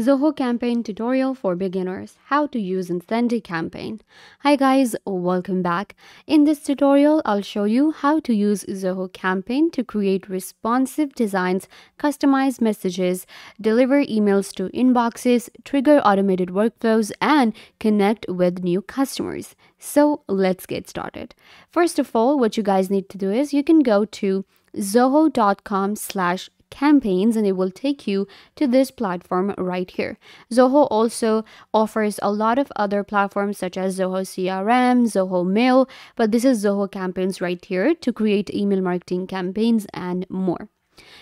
Zoho campaign tutorial for beginners how to use a campaign. Hi guys welcome back. In this tutorial i'll show you how to use zoho campaign to create responsive designs customize messages deliver emails to inboxes trigger automated workflows and connect with new customers. So let's get started. First of all what you guys need to do is you can go to zoho.com slash campaigns and it will take you to this platform right here. Zoho also offers a lot of other platforms such as Zoho CRM, Zoho Mail, but this is Zoho campaigns right here to create email marketing campaigns and more.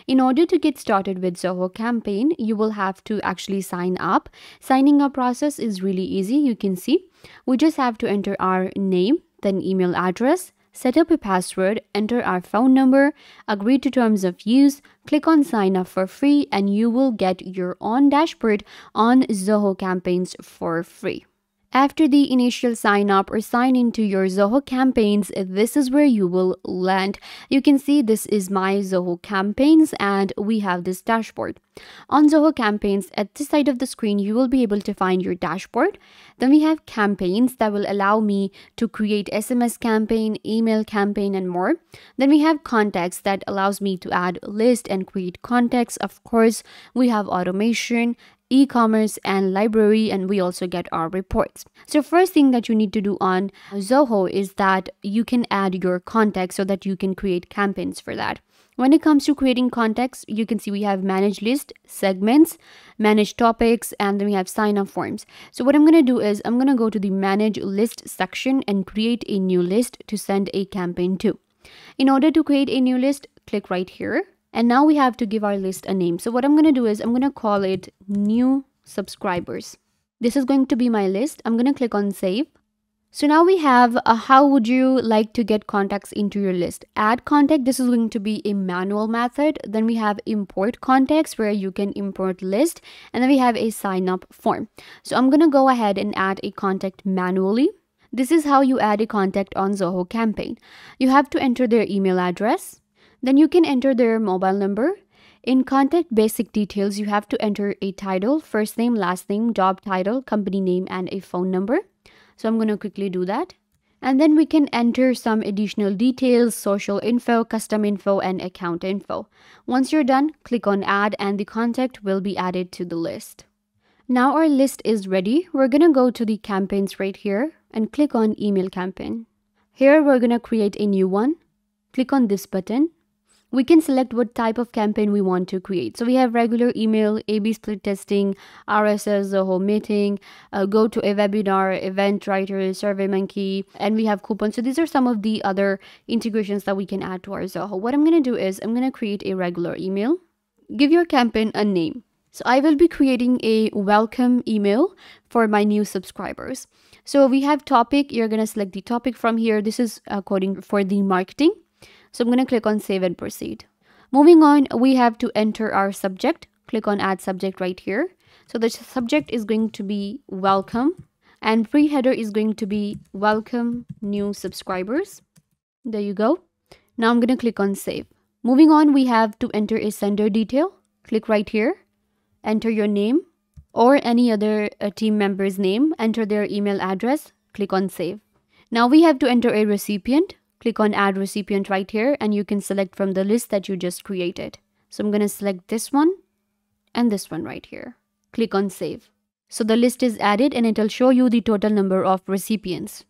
In order to get started with Zoho campaign, you will have to actually sign up. Signing up process is really easy. You can see we just have to enter our name, then email address, set up a password, enter our phone number, agree to terms of use, click on sign up for free, and you will get your own dashboard on Zoho campaigns for free. After the initial sign up or sign into your Zoho campaigns, this is where you will land. You can see this is my Zoho campaigns and we have this dashboard. On Zoho campaigns, at this side of the screen, you will be able to find your dashboard. Then we have campaigns that will allow me to create SMS campaign, email campaign, and more. Then we have contacts that allows me to add list and create contacts. Of course, we have automation e-commerce and library and we also get our reports. So first thing that you need to do on zoho is that you can add your contacts so that you can create campaigns for that. When it comes to creating contacts you can see we have manage list segments manage topics and then we have sign up forms. So what i'm going to do is i'm going to go to the manage list section and create a new list to send a campaign to. In order to create a new list click right here and now we have to give our list a name. So what I'm going to do is I'm going to call it new subscribers. This is going to be my list. I'm going to click on save. So now we have a how would you like to get contacts into your list? Add contact, this is going to be a manual method. Then we have import contacts where you can import list. And then we have a sign up form. So I'm going to go ahead and add a contact manually. This is how you add a contact on Zoho campaign. You have to enter their email address, then you can enter their mobile number. In contact basic details, you have to enter a title, first name, last name, job title, company name, and a phone number. So I'm going to quickly do that. And then we can enter some additional details, social info, custom info, and account info. Once you're done, click on add and the contact will be added to the list. Now our list is ready. We're going to go to the campaigns right here and click on email campaign. Here we're going to create a new one. Click on this button we can select what type of campaign we want to create. So we have regular email, A-B split testing, RSS, Zoho meeting, uh, go to a webinar, Eventbrite, SurveyMonkey, and we have coupons. So these are some of the other integrations that we can add to our Zoho. What I'm going to do is I'm going to create a regular email. Give your campaign a name. So I will be creating a welcome email for my new subscribers. So we have topic, you're going to select the topic from here. This is according for the marketing. So I'm going to click on save and proceed. Moving on, we have to enter our subject. Click on add subject right here. So the subject is going to be welcome and pre-header is going to be welcome new subscribers. There you go. Now I'm going to click on save. Moving on, we have to enter a sender detail. Click right here. Enter your name or any other uh, team member's name. Enter their email address. Click on save. Now we have to enter a recipient. Click on add recipient right here and you can select from the list that you just created. So I'm going to select this one and this one right here. Click on save. So the list is added and it'll show you the total number of recipients.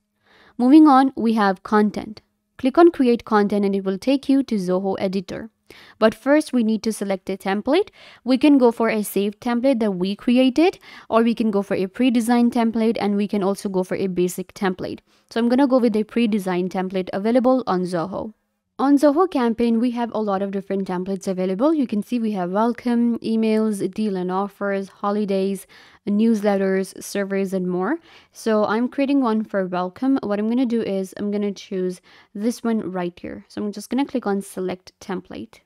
Moving on, we have content. Click on create content and it will take you to Zoho editor. But first we need to select a template. We can go for a saved template that we created or we can go for a pre-designed template and we can also go for a basic template. So I'm going to go with a pre-designed template available on Zoho. On Zoho campaign, we have a lot of different templates available. You can see we have welcome, emails, deal and offers, holidays, newsletters, surveys, and more. So I'm creating one for welcome. What I'm going to do is I'm going to choose this one right here. So I'm just going to click on select template.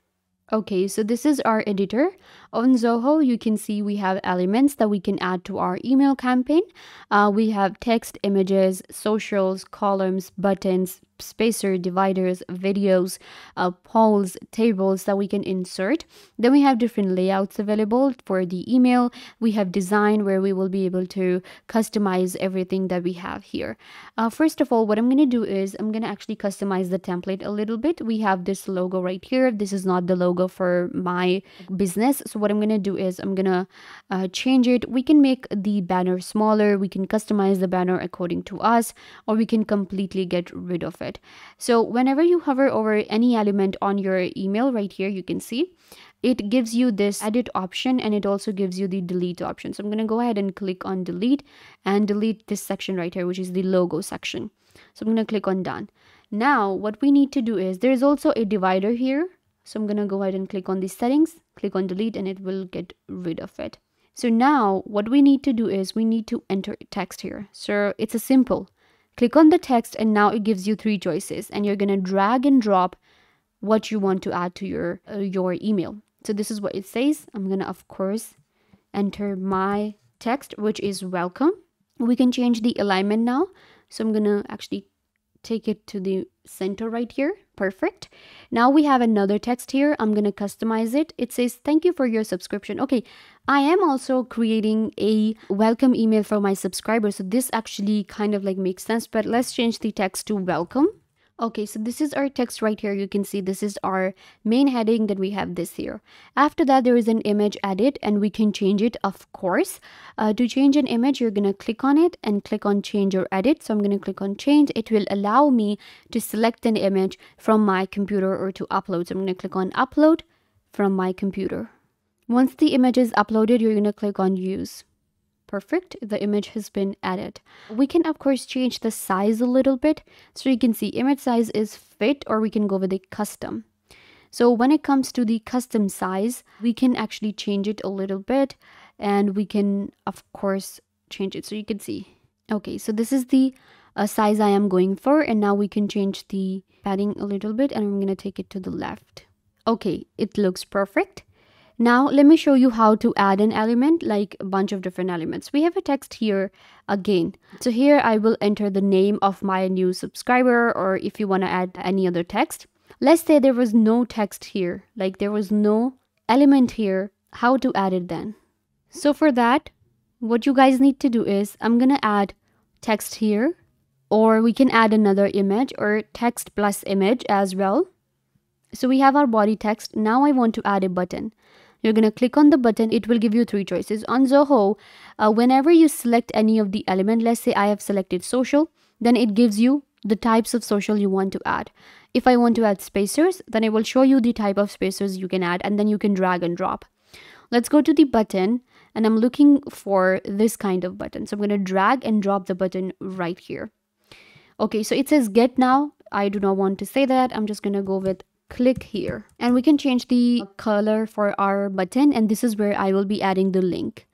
Okay, so this is our editor. On Zoho, you can see we have elements that we can add to our email campaign. Uh, we have text, images, socials, columns, buttons, spacer, dividers, videos, uh, polls, tables that we can insert. Then we have different layouts available for the email. We have design where we will be able to customize everything that we have here. Uh, first of all, what I'm going to do is I'm going to actually customize the template a little bit. We have this logo right here. This is not the logo for my business. So what I'm going to do is I'm going to uh, change it. We can make the banner smaller. We can customize the banner according to us or we can completely get rid of it. So whenever you hover over any element on your email right here, you can see it gives you this edit option and it also gives you the delete option. So I'm going to go ahead and click on delete and delete this section right here, which is the logo section. So I'm going to click on done. Now what we need to do is there's also a divider here. So I'm going to go ahead and click on the settings, click on delete and it will get rid of it. So now what we need to do is we need to enter text here. So it's a simple. Click on the text and now it gives you three choices and you're going to drag and drop what you want to add to your uh, your email. So this is what it says. I'm going to of course enter my text which is welcome. We can change the alignment now. So I'm going to actually take it to the center right here. Perfect. Now we have another text here. I'm going to customize it. It says, thank you for your subscription. Okay, I am also creating a welcome email for my subscribers. So this actually kind of like makes sense, but let's change the text to welcome. Okay, so this is our text right here. You can see this is our main heading. that we have this here. After that, there is an image edit and we can change it, of course. Uh, to change an image, you're going to click on it and click on change or edit. So I'm going to click on change. It will allow me to select an image from my computer or to upload. So I'm going to click on upload from my computer. Once the image is uploaded, you're going to click on use perfect the image has been added. We can of course change the size a little bit. So you can see image size is fit or we can go with a custom. So when it comes to the custom size we can actually change it a little bit and we can of course change it. So you can see. Okay so this is the uh, size I am going for and now we can change the padding a little bit and I'm going to take it to the left. Okay it looks perfect now let me show you how to add an element like a bunch of different elements. We have a text here again. So here I will enter the name of my new subscriber or if you want to add any other text. Let's say there was no text here, like there was no element here. How to add it then? So for that, what you guys need to do is I'm going to add text here or we can add another image or text plus image as well. So we have our body text. Now I want to add a button you're going to click on the button it will give you three choices. On zoho uh, whenever you select any of the element let's say i have selected social then it gives you the types of social you want to add. If i want to add spacers then it will show you the type of spacers you can add and then you can drag and drop. Let's go to the button and i'm looking for this kind of button. So i'm going to drag and drop the button right here. Okay so it says get now. I do not want to say that. I'm just going to go with click here and we can change the color for our button and this is where I will be adding the link.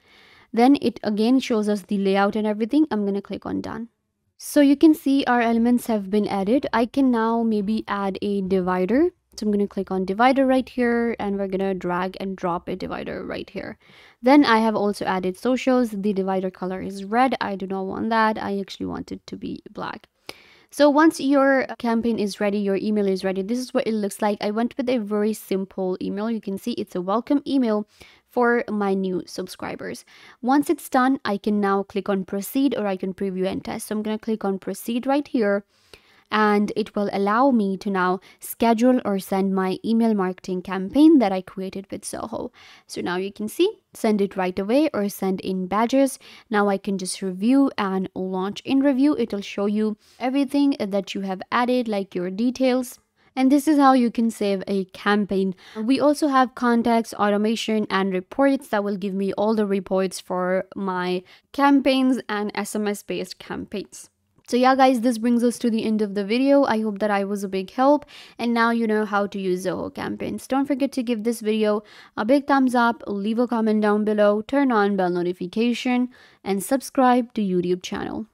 Then it again shows us the layout and everything. I'm going to click on done. So you can see our elements have been added. I can now maybe add a divider. So I'm going to click on divider right here and we're going to drag and drop a divider right here. Then I have also added socials. The divider color is red. I do not want that. I actually want it to be black. So once your campaign is ready, your email is ready, this is what it looks like. I went with a very simple email. You can see it's a welcome email for my new subscribers. Once it's done, I can now click on proceed or I can preview and test. So I'm going to click on proceed right here and it will allow me to now schedule or send my email marketing campaign that I created with Zoho. So now you can see send it right away or send in badges. Now I can just review and launch in review. It'll show you everything that you have added like your details, and this is how you can save a campaign. We also have contacts, automation, and reports that will give me all the reports for my campaigns and SMS based campaigns. So yeah guys, this brings us to the end of the video. I hope that I was a big help and now you know how to use Zoho campaigns. Don't forget to give this video a big thumbs up, leave a comment down below, turn on bell notification and subscribe to YouTube channel.